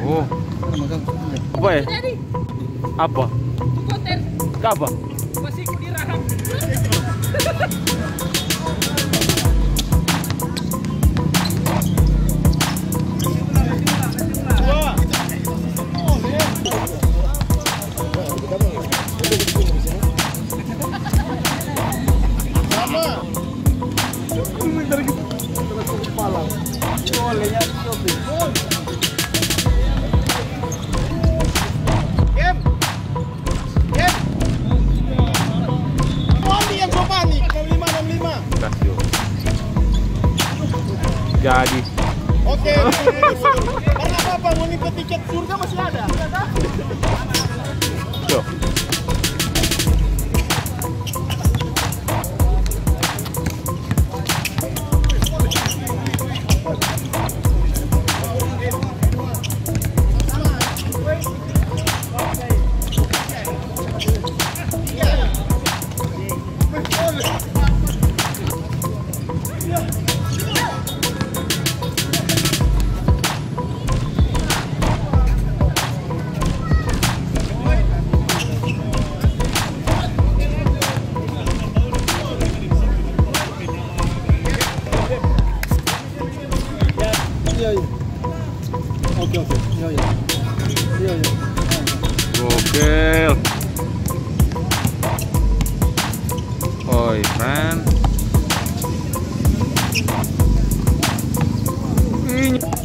Oh, apa ya? Apa? Apa? masih diraham. Jadi. Oke. Karena apa? Mau tiket surga masih ada. Yuk. Gokil. Oi, man. Ih,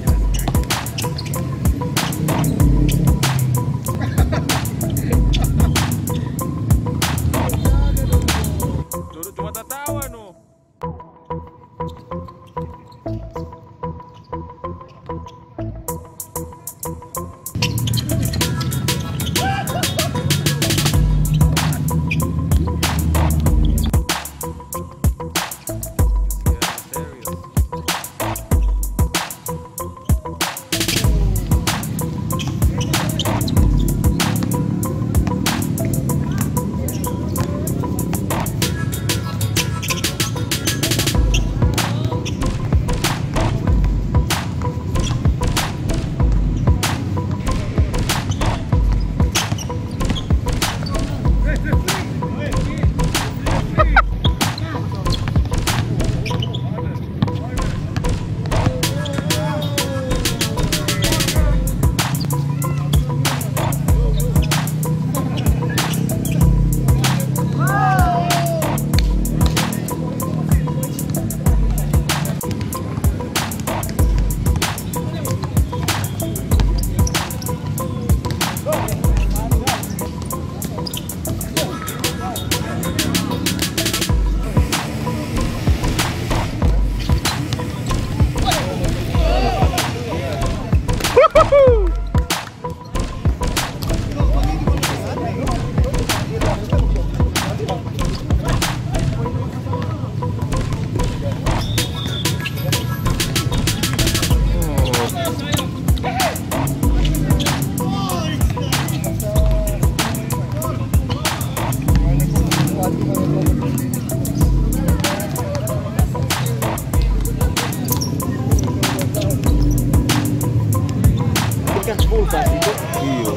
pulsa itu. Iya.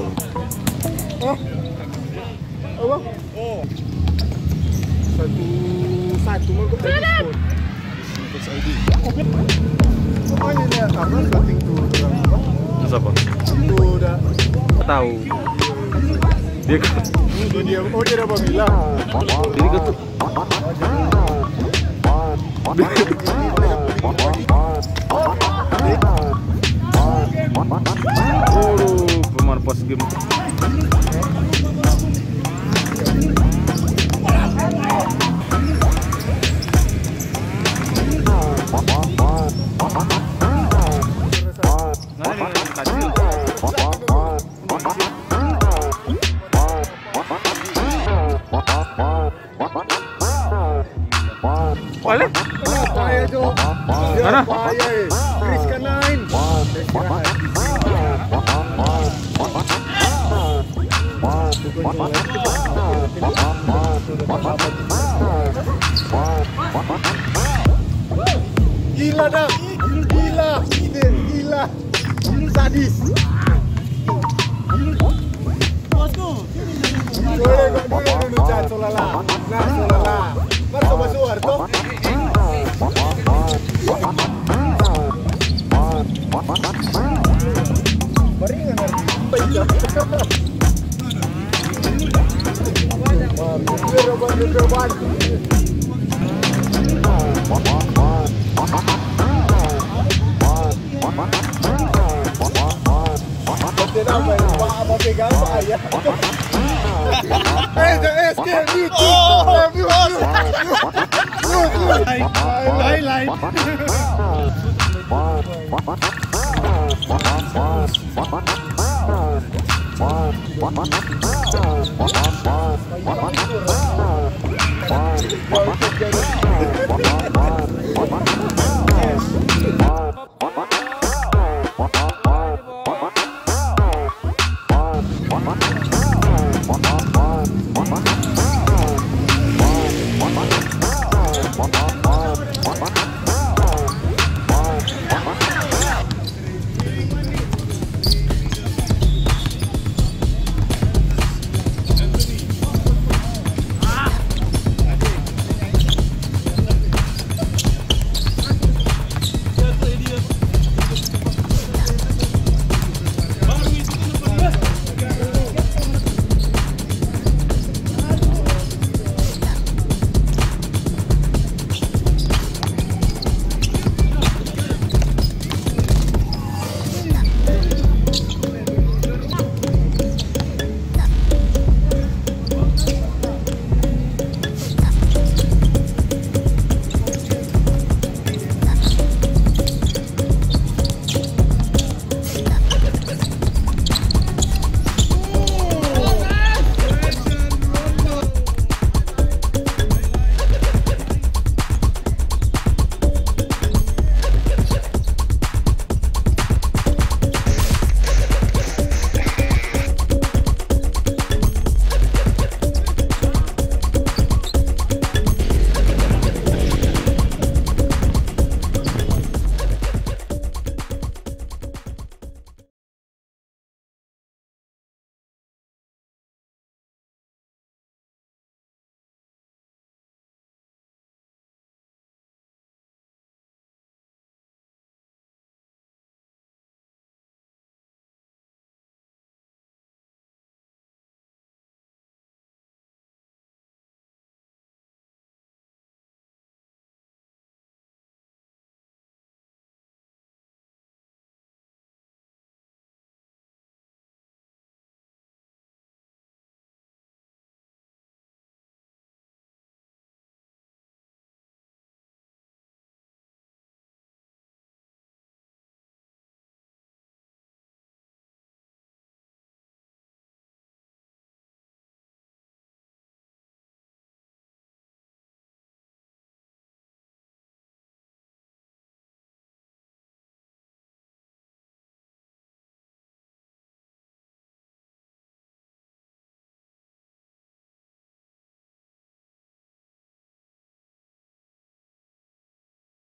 Oh. Apa? Oh. Satu satu mau ke ID. Pokoknya dia karena setting tuh udah apa? Terus apa? Tuh udah. Tahu. Dia ke Tuh dia. Oh dia udah bilang. Jadi ke Oh, post game Oleh. Mana? Rizka 9. Gila dah. Gila, gila, gila. Gila sadis. Bosku. Dulu dulu dulu jangan It's getting you too. Oh, you Light, light, light. What?